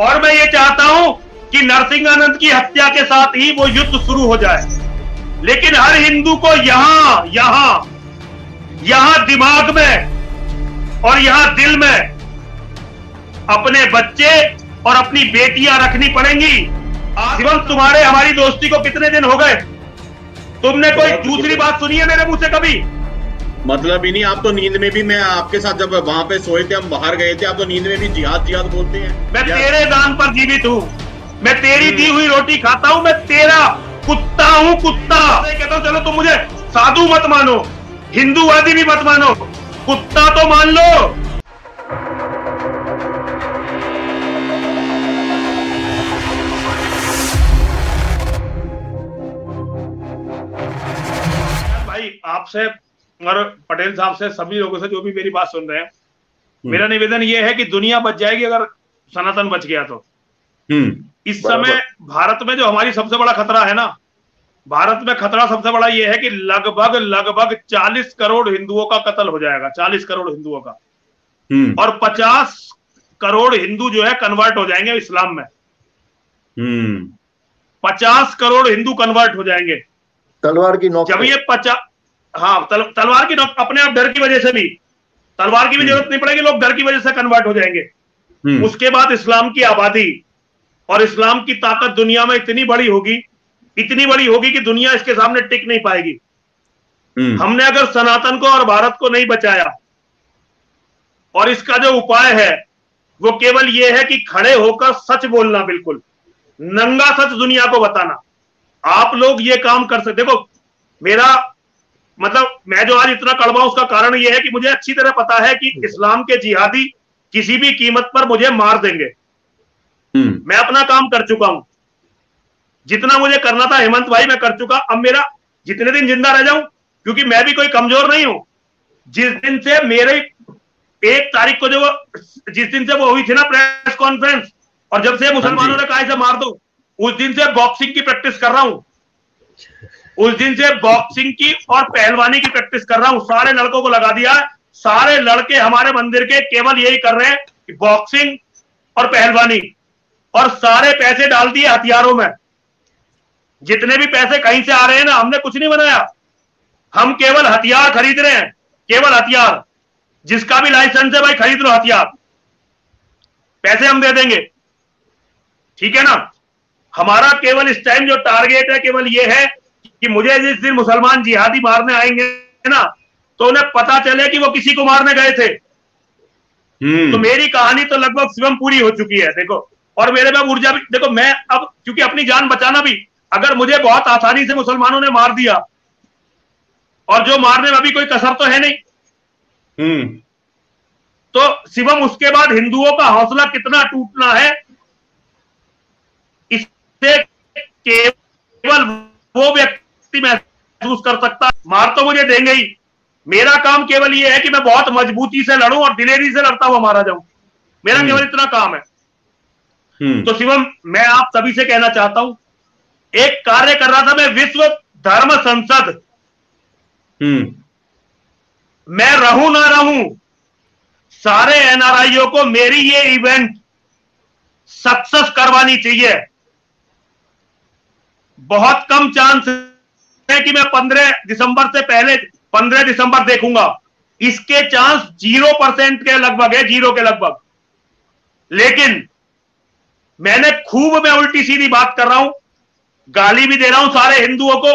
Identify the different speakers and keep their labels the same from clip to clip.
Speaker 1: और मैं ये चाहता हूँ कि नरसिंहानंद की हत्या के साथ ही वो युद्ध शुरू हो जाए। लेकिन हर हिंदू को यहाँ यहाँ यहाँ दिमाग में और यहाँ दिल में अपने बच्चे और अपनी बेटियाँ रखनी पड़ेंगी। शिवम तुम्हारे हमारी दोस्ती को कितने दिन हो गए? तुमने कोई दूसरी बात सुनी है मेरे मुँह से कभी?
Speaker 2: मतलब ही नहीं आप तो नींद में भी मैं आपके साथ जब वहाँ पे सोए थे हम बाहर गए थे आप तो नींद में भी जिहाद जिहाद बोलते हैं।
Speaker 1: मैं तेरे दान पर जीवित हूँ। मैं तेरी दी हुई रोटी खाता हूँ मैं तेरा कुत्ता हूँ कुत्ता। कहता हूँ चलो तुम मुझे साधु मत मानो हिंदूवादी भी मत मानो कुत्ता तो मान लो। भाई आपसे और पटेल साहब से सभी लोगों से जो भी मेरी बात सुन रहे हैं
Speaker 2: हम्म।
Speaker 1: मेरा निवेदन ये है कि दुनिया बच जाएगी अगर सनातन बच गया तो।
Speaker 2: हम्म।
Speaker 1: इस समय भारत में जो हमारी सबसे बड़ा खतरा है ना भारत में खतरा सबसे बड़ा यह है कि लगभग लगभग 40 करोड़ हिंदुओं का कत्ल हो जाएगा 40 करोड़ हिंदुओं का।
Speaker 2: हम्म।
Speaker 1: और 50 करोड़ हिंदू जो है कन्वर्ट हो जाएँगे इस्लाम में।
Speaker 2: हम्म।
Speaker 1: 50 करोड़ हिंदू कन्वर्ट हो जाएँगे।
Speaker 3: तलवार की नोक
Speaker 1: जब ये पचास हाँ तल, तलवार की अपने आप डर की वजह से भी। तलवार की भी ज़रूरत नहीं पड़ेगी लोग डर की वजह से कन्वर्ट हो जाएँगे।
Speaker 2: हम्म।
Speaker 1: उसके बाद इस्लाम की आबादी। और इस्लाम की ताकत दुनिया में इतनी बड़ी होगी इतनी बड़ी होगी कि दुनिया इसके सामने टिक नहीं पाएगी।
Speaker 2: हम्म।
Speaker 1: हमने अगर सनातन को और भारत को नहीं बचाया और इसका जो उपाय है वो केवल ये है कि खड़े होकर सच बोलना बिल्कुल। नंगा सच दुनिया को बताना। आप लोग ये काम कर सकते देखो मेरा मतलब मैं जो आज इतना कड़वा उसका कारण यह है कि मुझे अच्छी तरह पता है कि इस्लाम के जिहादी किसी भी कीमत पर मुझे मार देंगे।
Speaker 2: हम्म।
Speaker 1: मैं अपना काम कर चुका हूँ। जितना मुझे करना था हेमंत भाई मैं कर चुका। अब मेरा जितने दिन ज़िंदा रह जाऊँ क्योंकि मैं भी कोई कमज़ोर नहीं हूँ। जिस दिन से मेरे एक तारीख को जो वो जिस दिन से वो हुई थी ना प्रेस कॉन्फ्रेंस और जब से मुसलमानों ने कहा इसे मार दो उस दिन से बॉक्सिंग की प्रैक्टिस कर रहा हूँ। उस दिन से बॉक्सिंग की और पहलवानी की प्रैक्टिस कर रहा हूँ। सारे लड़कों को लगा दिया। सारे लड़के हमारे मंदिर के केवल यही कर रहे हैं कि बॉक्सिंग और पहलवानी और सारे पैसे डाल दिए हथियारों में। जितने भी पैसे कहीं से आ रहे हैं ना, हमने कुछ नहीं बनाया। हम केवल हथियार खरीद रहे हैं, केवल हथियार। जिसका भी लाइसेंस है भाई, खरीद लो हथियार। पैसे हम दे देंगे। ठीक है ना? हमारा केवल इस टाइम जो टारगेट है, केवल ये है कि मुझे जिस दिन मुसलमान जिहादी मारने आएँगे ना तो उन्हें पता चले कि वो किसी को मारने गए थे। तो
Speaker 2: हम्म
Speaker 1: मेरी कहानी तो लगभग स्वयं पूरी हो चुकी है देखो। और मेरे में ऊर्जा भी देखो मैं अब क्योंकि अपनी जान बचाना भी अगर मुझे बहुत आसानी से मुसलमानों ने मार दिया और जो मारने में अभी कोई कसर तो है नहीं
Speaker 2: हम्म।
Speaker 1: तो शिवम उसके बाद हिंदुओं का हौसला कितना टूटना है इससे केवल महसूस कर सकता। मार तो मुझे देंगे ही। मेरा काम केवल ये है कि मैं बहुत मजबूती से लड़ू और दिलेरी से लड़ता हुआ मारा जाऊँ। मेरा
Speaker 2: हम्म।
Speaker 1: केवल इतना काम है।
Speaker 2: हम्म।
Speaker 1: तो शिवम मैं आप सभी से कहना चाहता हूँ एक कार्य कर रहा था मैं विश्व धर्म संसद।
Speaker 2: हम्म।
Speaker 1: मैं रहूँ ना रहूँ सारे एनआरआईओ को मेरी ये इवेंट सक्सेस करवानी चाहिए। बहुत कम चांस है कि मैं 15 दिसंबर से पहले 15 दिसंबर देखूँगा। इसके चांस ज़ीरो परसेंट के लगभग है ज़ीरो के लगभग। लेकिन मैंने खूब मैं उल्टी सीधी बात कर रहा हूँ, गाली भी दे रहा हूँ सारे हिंदुओं को,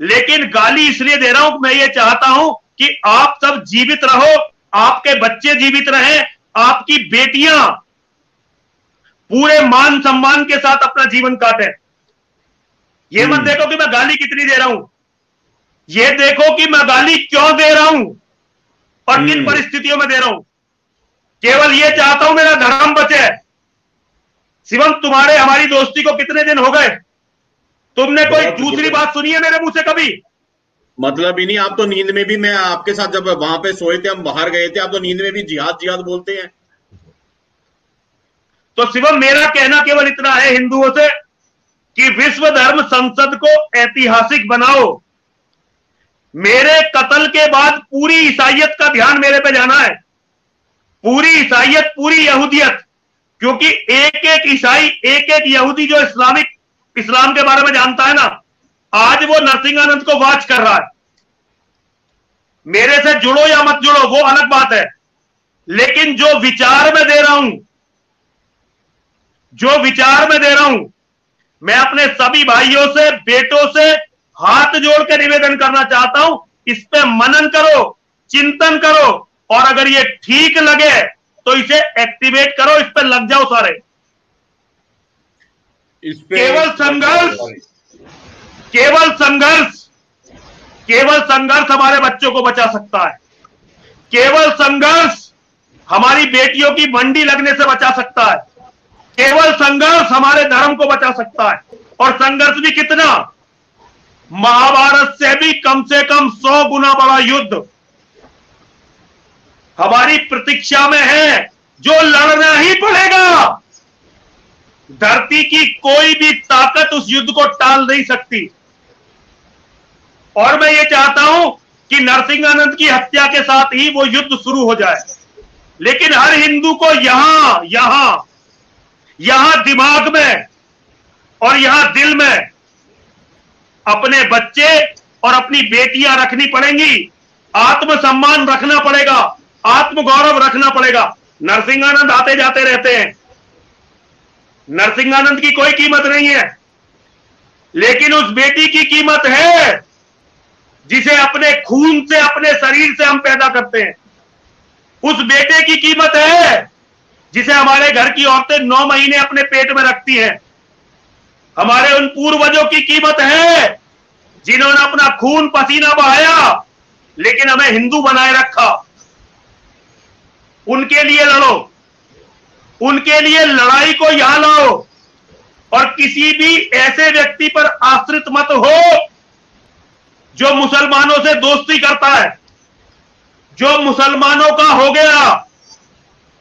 Speaker 1: लेकिन गाली इसलिए दे रहा हूँ मैं ये चाहता हूँ कि आप सब जीवित रहो, आपके बच्चे जीवित रहें, आपकी बेटियाँ पूरे मान सम्मान के साथ अपना जीवन काटें। ये मत
Speaker 2: हम्म।
Speaker 1: देखो कि मैं गाली कितनी दे रहा हूँ। ये देखो कि मैं गाली क्यों दे रहा हूँ और किन
Speaker 2: हम्म।
Speaker 1: परिस्थितियों में दे रहा हूँ। केवल ये चाहता हूँ मेरा धर्म बचे। शिवम तुम्हारे हमारी दोस्ती को कितने दिन हो गए? तुमने कोई दूसरी बात सुनी है मेरे मुँह से कभी?
Speaker 2: मतलब ही नहीं आप तो नींद में भी मैं आपके साथ जब वहाँ पे सोए थे हम बाहर गए थे आप तो नींद में भी जिहाद जिहाद बोलते हैं।
Speaker 1: तो शिवम मेरा कहना केवल इतना है हिंदुओं से कि विश्व धर्म संसद को ऐतिहासिक बनाओ। मेरे कत्ल के बाद पूरी ईसाइयत का ध्यान मेरे पे जाना है। पूरी ईसाइयत, पूरी यहूदियत, क्योंकि एक एक ईसाई एक एक यहूदी जो इस्लामिक, इस्लाम के बारे में जानता है ना, आज वो नरसिंहानंद को वाच कर रहा है। मेरे से जुड़ो या मत जुड़ो, वो अलग बात है। लेकिन जो विचार में दे रहा हूँ, जो विचार में दे रहा हूँ मैं अपने सभी भाइयों से बेटों से हाथ जोड़ के निवेदन करना चाहता हूँ इस पे मनन करो चिंतन करो और अगर ये ठीक लगे तो इसे एक्टिवेट करो इस पे लग जाओ सारे।
Speaker 2: इस पे
Speaker 1: केवल संघर्ष केवल संघर्ष केवल संघर्ष हमारे बच्चों को बचा सकता है। केवल संघर्ष हमारी बेटियों की मंडी लगने से बचा सकता है। केवल संघर्ष हमारे धर्म को बचा सकता है। और संघर्ष भी कितना? महाभारत से भी कम से कम सौ गुना बड़ा युद्ध हमारी प्रतीक्षा में है, जो लड़ना ही पड़ेगा। धरती की कोई भी ताकत उस युद्ध को टाल नहीं सकती। और मैं ये चाहता हूँ कि नरसिंहानंद की हत्या के साथ ही वो युद्ध शुरू हो जाए। लेकिन हर हिंदू को यहाँ यहाँ यहाँ दिमाग में और यहाँ दिल में अपने बच्चे और अपनी बेटियाँ रखनी पड़ेंगी। आत्मसम्मान रखना पड़ेगा, आत्मगौरव रखना पड़ेगा। नरसिंहानंद आते जाते रहते हैं। नरसिंहानंद की कोई कीमत नहीं है। लेकिन उस बेटी की कीमत है, जिसे अपने खून से, अपने शरीर से हम पैदा करते हैं। उस बेटे की कीमत है जिसे हमारे घर की औरतें नौ महीने अपने पेट में रखती हैं। हमारे उन पूर्वजों की कीमत है, जिन्होंने अपना खून पसीना बहाया, लेकिन हमें हिंदू बनाए रखा। उनके लिए लड़ो। उनके लिए लड़ाई को यहाँ लाओ। और किसी भी ऐसे व्यक्ति पर आश्रित मत हो, जो मुसलमानों से दोस्ती करता है, जो मुसलमानों का हो गया।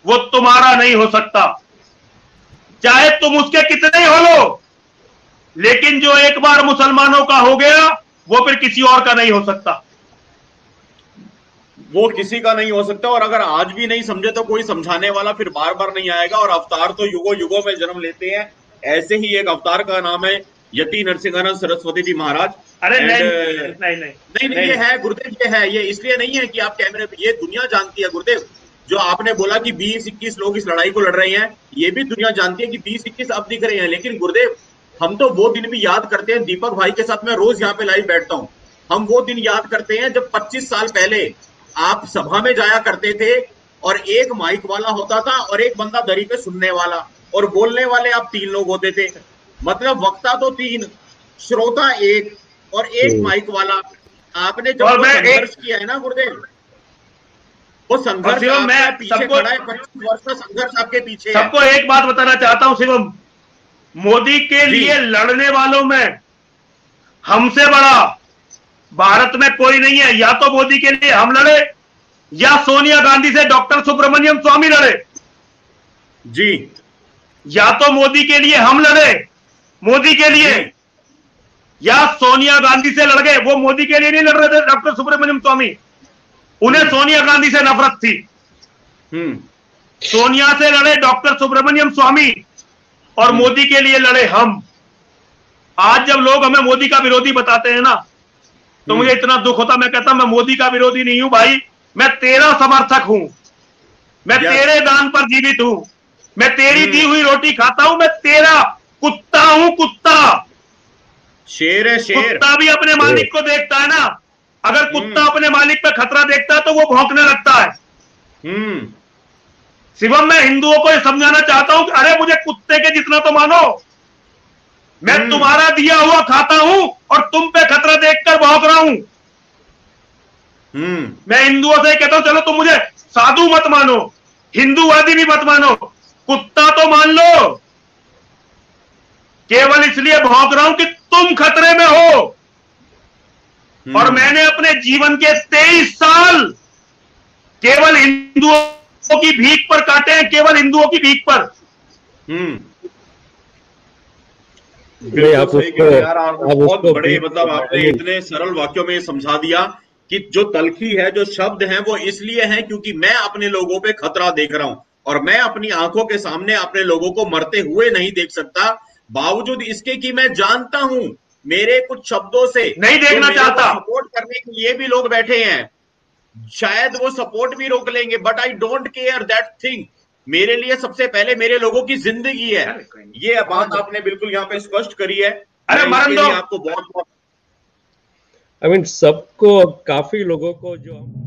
Speaker 1: वो तुम्हारा नहीं हो सकता। चाहे तुम उसके कितने हो लो लेकिन जो एक बार मुसलमानों का हो गया वो फिर किसी और का नहीं हो सकता।
Speaker 2: वो किसी का नहीं हो सकता और अगर आज भी नहीं समझे तो कोई समझाने वाला फिर बार बार नहीं आएगा और अवतार तो युगो युगो में जन्म लेते हैं। ऐसे ही एक अवतार का नाम है यति नरसिंहानंद सरस्वती जी महाराज।
Speaker 1: अरे
Speaker 2: And,
Speaker 1: नहीं,
Speaker 2: uh,
Speaker 1: नहीं नहीं
Speaker 2: नहीं नहीं ये है गुरुदेव ये है ये इसलिए नहीं है कि आप कैमरे पे ये दुनिया जानती है गुरुदेव। जो आपने बोला कि 20 21 लोग इस लड़ाई को लड़ रहे हैं ये भी दुनिया जानती है कि 20 21 अब दिख रहे हैं। लेकिन गुरुदेव हम तो वो दिन भी याद करते हैं दीपक भाई के साथ मैं रोज यहाँ पे लाइव बैठता हूँ। हम वो दिन याद करते हैं जब 25 साल पहले आप सभा में जाया करते थे और एक माइक वाला होता था और एक बंदा दरी पे सुनने वाला और बोलने वाले आप तीन लोग होते थे। मतलब वक्ता तो तीन श्रोता एक और एक माइक वाला। आपने जब संघर्ष किया है ना गुरुदेव? वो संघर्ष
Speaker 1: शिवम, मैं सबको-
Speaker 2: पच्चीस वर्ष का संघर्ष आपके पीछे
Speaker 1: सबको एक बात बताना चाहता हूँ शिवम मोदी के लिए लड़ने वालों में हमसे बड़ा भारत में कोई नहीं है। या तो मोदी के लिए हम लड़े या सोनिया गांधी से डॉक्टर सुब्रमण्यम स्वामी लड़े।
Speaker 2: जी।
Speaker 1: या तो मोदी के लिए हम लड़े मोदी के लिए या सोनिया गांधी से लड़ गए वो मोदी के लिए नहीं लड़ रहे थे डॉक्टर सुब्रमण्यम स्वामी। उन्हें सोनिया गांधी से नफरत थी।
Speaker 2: हम्म।
Speaker 1: सोनिया से लड़े डॉक्टर सुब्रमण्यम स्वामी और मोदी के लिए लड़े हम। आज जब लोग हमें मोदी का विरोधी बताते हैं ना तो मुझे इतना दुख होता मैं कहता मैं मोदी का विरोधी नहीं हूँ भाई मैं तेरा समर्थक हूँ। मैं तेरे दान पर जीवित हूँ। मैं तेरी
Speaker 2: हम्म।
Speaker 1: दी हुई रोटी खाता हूँ मैं तेरा कुत्ता हूँ कुत्ता।
Speaker 2: शेर है शेर।
Speaker 1: कुत्ता भी अपने मालिक को देखता है ना। अगर कुत्ता
Speaker 2: हम्म।
Speaker 1: अपने मालिक पे खतरा देखता है तो वो भौंकने लगता है।
Speaker 2: हम्म।
Speaker 1: शिवम मैं हिंदुओं को ये समझाना चाहता हूँ कि अरे मुझे कुत्ते के जितना तो मानो। मैं
Speaker 2: हम्म।
Speaker 1: तुम्हारा दिया हुआ खाता हूँ और तुम पे खतरा देखकर भौंक रहा हूँ। मैं हिंदुओं से कहता हूँ चलो तुम मुझे साधु मत मानो हिंदूवादी भी मत मानो। कुत्ता तो मान लो। केवल इसलिए भौंक रहा हूँ कि तुम खतरे में हो। और मैंने अपने जीवन के तेईस साल केवल हिंदुओं की भीख पर काटे हैं केवल हिंदुओं की भीख पर।
Speaker 2: हम्म।
Speaker 3: नहीं, आप
Speaker 2: बिल्कुल
Speaker 3: उसको-
Speaker 2: कह रहे हैं यार आप
Speaker 3: आप
Speaker 2: बहुत
Speaker 3: उसको
Speaker 2: बड़े मतलब आपने इतने सरल वाक्यों में समझा दिया कि जो तलखी है जो शब्द है वो इसलिए है क्योंकि मैं अपने लोगों पे खतरा देख रहा हूँ। और मैं अपनी आँखों के सामने अपने लोगों को मरते हुए नहीं देख सकता। बावजूद इसके कि मैं जानता हूँ मेरे कुछ शब्दों से
Speaker 1: नहीं देखना चाहता।
Speaker 2: सपोर्ट करने के लिए भी लोग बैठे हैं। शायद वो सपोर्ट भी रोक लेंगे but I don't care that thing मेरे लिए सबसे पहले मेरे लोगों की ज़िंदगी है। ये बात आपने बिल्कुल यहाँ पे स्पष्ट करी है।
Speaker 1: अरे मरन दो।
Speaker 2: आपको बहुत बहुत
Speaker 3: आई मीन सबको काफ़ी लोगों को जो हम